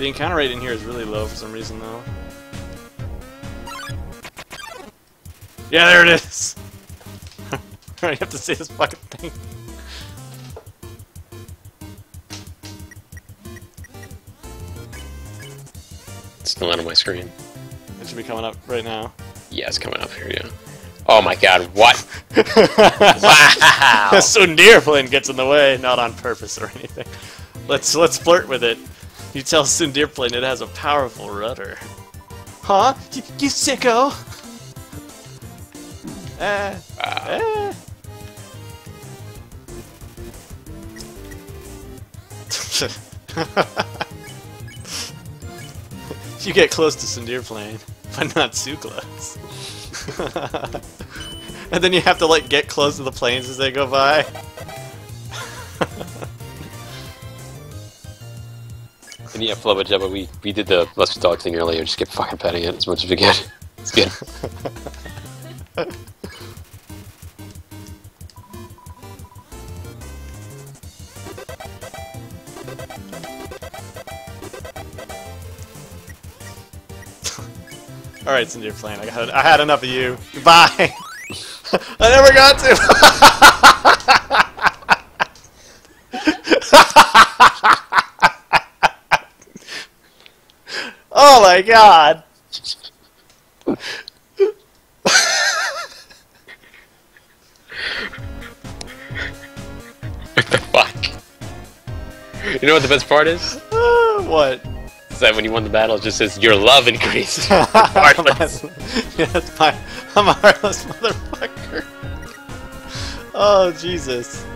The encounter rate in here is really low for some reason, though. Yeah, there it is! I have to say this fucking thing. It's still not on my screen. It should be coming up right now. Yeah, it's coming up here, yeah. Oh my god, what? wow! Tsunderplane gets in the way, not on purpose or anything. Let's let's flirt with it. You tell Tsunderplane it has a powerful rudder. Huh? You, you sicko! Wow. Eh. you get close to Tsunderplane, but not too close. and then you have to like get close to the planes as they go by. And yeah, Flubba Jubba, we, we did the Lesser Dog thing earlier, just kept fucking petting it as much as we can. It's good. All right, Tsunderplane. I had I had enough of you. Goodbye. I never got to. oh my god. what the fuck? You know what the best part is? Uh, what? Is that when you won the battle, it just says, your love increased. Heartless. yes, my, I'm a heartless motherfucker. Oh, Jesus.